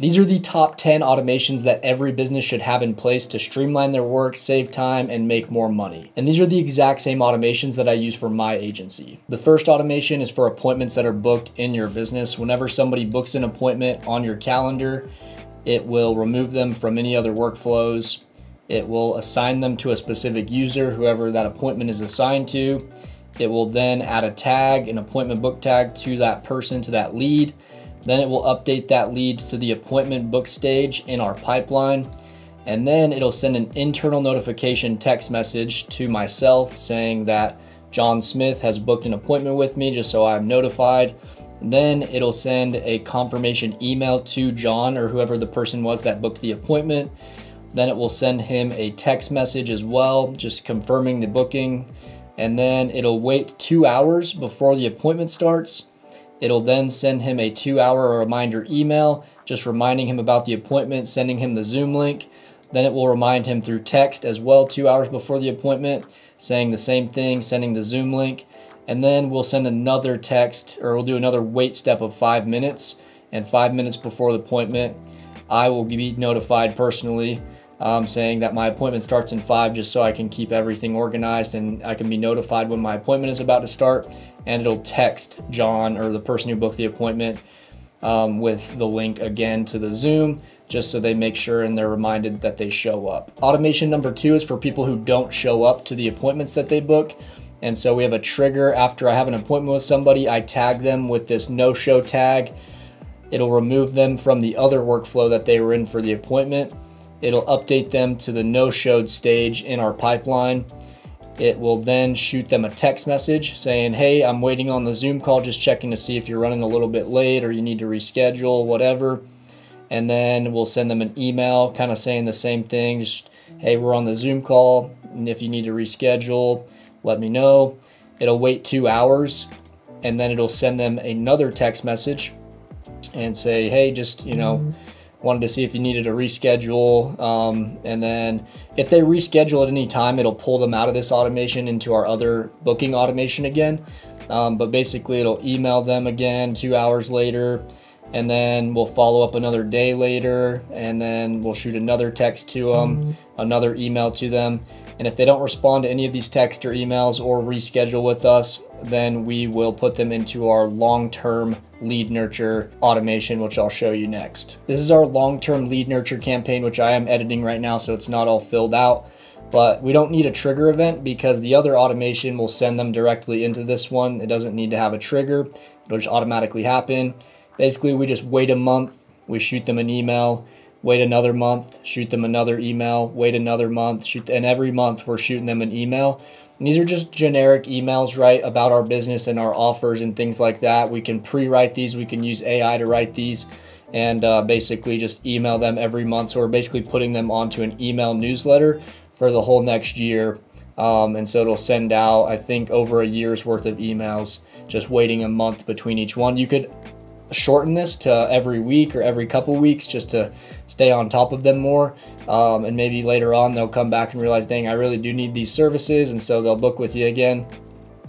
These are the top 10 automations that every business should have in place to streamline their work, save time, and make more money. And these are the exact same automations that I use for my agency. The first automation is for appointments that are booked in your business. Whenever somebody books an appointment on your calendar, it will remove them from any other workflows. It will assign them to a specific user, whoever that appointment is assigned to. It will then add a tag, an appointment book tag to that person, to that lead. Then it will update that lead to the appointment book stage in our pipeline. And then it'll send an internal notification text message to myself saying that John Smith has booked an appointment with me just so I'm notified. Then it'll send a confirmation email to John or whoever the person was that booked the appointment. Then it will send him a text message as well, just confirming the booking. And then it'll wait two hours before the appointment starts. It'll then send him a two hour reminder email, just reminding him about the appointment, sending him the Zoom link. Then it will remind him through text as well, two hours before the appointment, saying the same thing, sending the Zoom link. And then we'll send another text or we'll do another wait step of five minutes. And five minutes before the appointment I will be notified personally um, saying that my appointment starts in five just so I can keep everything organized and I can be notified when my appointment is about to start and it'll text John or the person who booked the appointment um, with the link again to the Zoom just so they make sure and they're reminded that they show up. Automation number two is for people who don't show up to the appointments that they book. And so we have a trigger after I have an appointment with somebody, I tag them with this no show tag. It'll remove them from the other workflow that they were in for the appointment. It'll update them to the no showed stage in our pipeline. It will then shoot them a text message saying, Hey, I'm waiting on the Zoom call, just checking to see if you're running a little bit late or you need to reschedule, whatever. And then we'll send them an email kind of saying the same thing, just, Hey, we're on the Zoom call. And if you need to reschedule, let me know. It'll wait two hours and then it'll send them another text message and say, hey, just, you know, mm-hmm. Wanted to see if you needed a reschedule. Um, and then if they reschedule at any time, it'll pull them out of this automation into our other booking automation again. Um, but basically, it'll email them again two hours later. And then we'll follow up another day later. And then we'll shoot another text to them, another email to them. And if they don't respond to any of these texts or emails or reschedule with us, then we will put them into our long-term lead nurture automation, which I'll show you next. This is our long-term lead nurture campaign, which I am editing right now, so it's not all filled out. But we don't need a trigger event because the other automation will send them directly into this one. It doesn't need to have a trigger. It'll just automatically happen. Basically, we just wait a month, we shoot them an email, wait another month, shoot them another email, wait another month, shoot, and every month we're shooting them an email. And these are just generic emails, right, about our business and our offers and things like that. We can pre-write these, we can use AI to write these and uh, basically just email them every month. So we're basically putting them onto an email newsletter for the whole next year. Um, and so it'll send out, I think, over a year's worth of emails, just waiting a month between each one. You could shorten this to every week or every couple weeks just to stay on top of them more. Um, and maybe later on they'll come back and realize, dang, I really do need these services. And so they'll book with you again.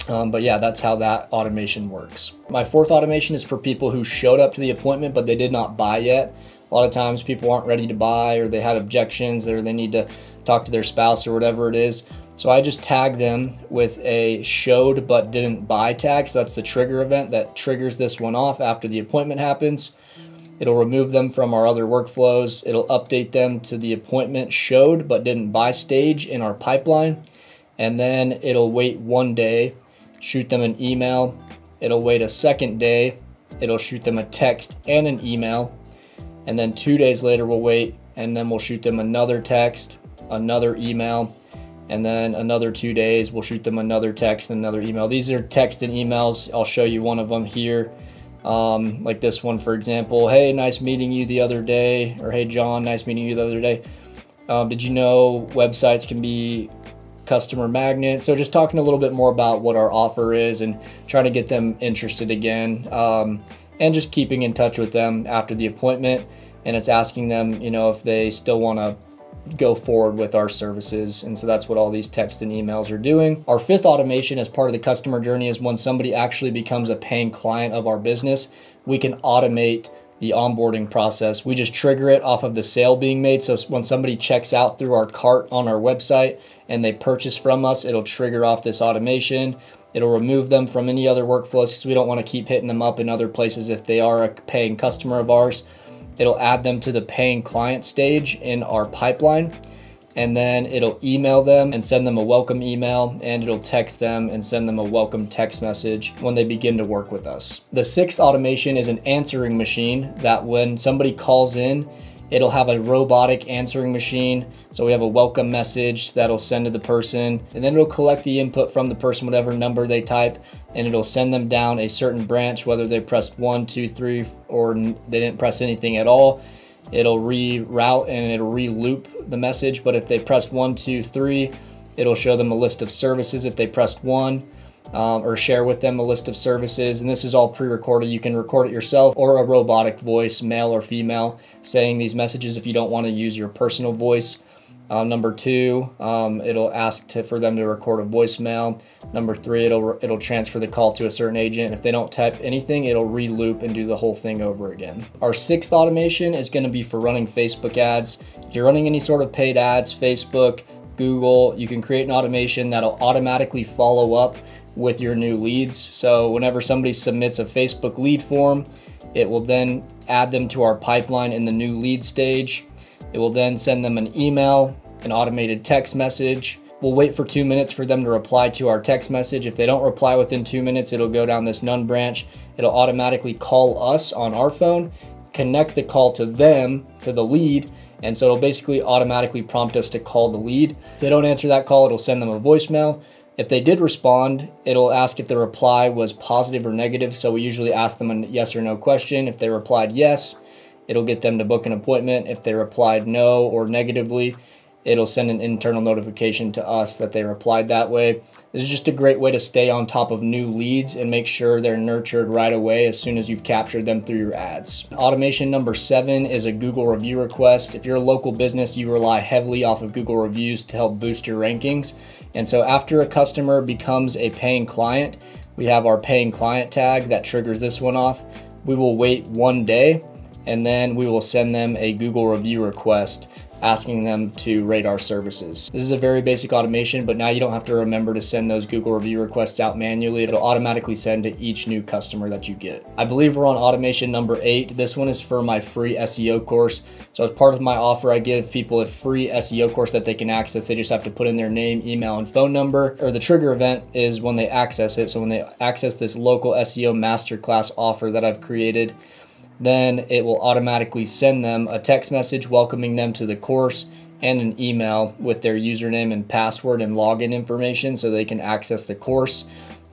Um, but yeah, that's how that automation works. My fourth automation is for people who showed up to the appointment, but they did not buy yet. A lot of times people aren't ready to buy or they had objections or they need to talk to their spouse or whatever it is. So I just tag them with a showed but didn't buy tag. So that's the trigger event that triggers this one off after the appointment happens. It'll remove them from our other workflows. It'll update them to the appointment showed but didn't buy stage in our pipeline. And then it'll wait one day, shoot them an email. It'll wait a second day. It'll shoot them a text and an email. And then two days later, we'll wait and then we'll shoot them another text, another email, and then another two days we'll shoot them another text and another email. These are text and emails. I'll show you one of them here. Um, like this one for example. Hey nice meeting you the other day. Or hey john nice meeting you the other day. Um, did you know websites can be customer magnet so just talking a little bit more about what our offer is and trying to get them interested again. Um, and just keeping in touch with them after the appointment. And it's asking them you know if they still want to go forward with our services. And so that's what all these text and emails are doing. Our fifth automation as part of the customer journey is when somebody actually becomes a paying client of our business, we can automate the onboarding process. We just trigger it off of the sale being made. So when somebody checks out through our cart on our website and they purchase from us, it'll trigger off this automation. It'll remove them from any other workflows because we don't want to keep hitting them up in other places if they are a paying customer of ours. It'll add them to the paying client stage in our pipeline and then it'll email them and send them a welcome email and it'll text them and send them a welcome text message when they begin to work with us. The sixth automation is an answering machine that when somebody calls in, it'll have a robotic answering machine. So we have a welcome message that'll send to the person and then it'll collect the input from the person, whatever number they type, and it'll send them down a certain branch, whether they pressed one, two, three, or they didn't press anything at all it'll reroute and it'll re-loop the message. But if they pressed one, two, three, it'll show them a list of services if they pressed one. Um, or share with them a list of services. And this is all pre-recorded. You can record it yourself or a robotic voice, male or female, saying these messages if you don't want to use your personal voice. Uh, number two, um, it'll ask to, for them to record a voicemail. Number three, it'll it'll transfer the call to a certain agent. If they don't type anything, it'll re-loop and do the whole thing over again. Our sixth automation is going to be for running Facebook ads. If you're running any sort of paid ads, Facebook, Google, you can create an automation that'll automatically follow up with your new leads. So whenever somebody submits a Facebook lead form, it will then add them to our pipeline in the new lead stage. It will then send them an email an automated text message. We'll wait for two minutes for them to reply to our text message. If they don't reply within two minutes, it'll go down this none branch. It'll automatically call us on our phone, connect the call to them, to the lead, and so it'll basically automatically prompt us to call the lead. If they don't answer that call, it'll send them a voicemail. If they did respond, it'll ask if the reply was positive or negative. So we usually ask them a yes or no question. If they replied yes, it'll get them to book an appointment. If they replied no or negatively, it'll send an internal notification to us that they replied that way. This is just a great way to stay on top of new leads and make sure they're nurtured right away as soon as you've captured them through your ads. Automation number seven is a Google review request. If you're a local business, you rely heavily off of Google reviews to help boost your rankings. And so after a customer becomes a paying client, we have our paying client tag that triggers this one off. We will wait one day and then we will send them a Google review request asking them to rate our services. This is a very basic automation, but now you don't have to remember to send those Google review requests out manually. It'll automatically send to each new customer that you get. I believe we're on automation number eight. This one is for my free SEO course. So as part of my offer, I give people a free SEO course that they can access. They just have to put in their name, email, and phone number. Or the trigger event is when they access it. So when they access this local SEO masterclass offer that I've created, then it will automatically send them a text message welcoming them to the course and an email with their username and password and login information so they can access the course.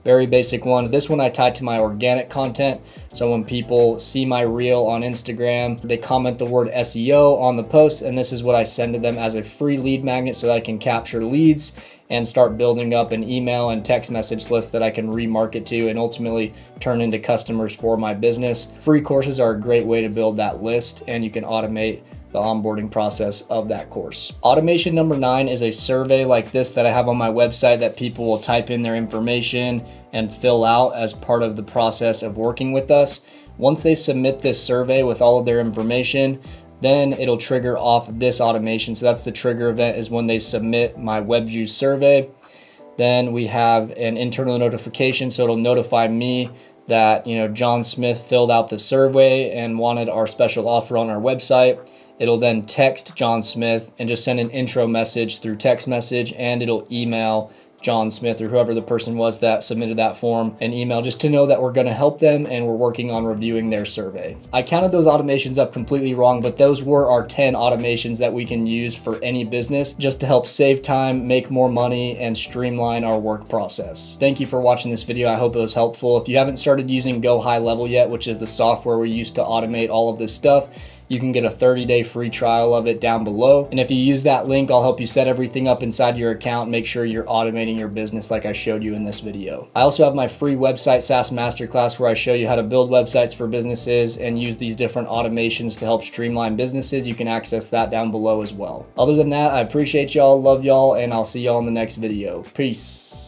Very basic one. This one I tied to my organic content. So when people see my reel on Instagram, they comment the word SEO on the post, and this is what I send to them as a free lead magnet so that I can capture leads and start building up an email and text message list that I can remarket to and ultimately turn into customers for my business. Free courses are a great way to build that list and you can automate the onboarding process of that course. Automation number nine is a survey like this that I have on my website that people will type in their information and fill out as part of the process of working with us. Once they submit this survey with all of their information, then it'll trigger off this automation. So that's the trigger event is when they submit my WebView survey. Then we have an internal notification. So it'll notify me that, you know, John Smith filled out the survey and wanted our special offer on our website. It'll then text John Smith and just send an intro message through text message and it'll email John Smith or whoever the person was that submitted that form an email just to know that we're going to help them and we're working on reviewing their survey. I counted those automations up completely wrong, but those were our 10 automations that we can use for any business just to help save time, make more money, and streamline our work process. Thank you for watching this video. I hope it was helpful. If you haven't started using Go High Level yet, which is the software we use to automate all of this stuff, you can get a 30 day free trial of it down below. And if you use that link, I'll help you set everything up inside your account. Make sure you're automating your business like I showed you in this video. I also have my free website SaaS Masterclass where I show you how to build websites for businesses and use these different automations to help streamline businesses. You can access that down below as well. Other than that, I appreciate y'all, love y'all, and I'll see y'all in the next video. Peace.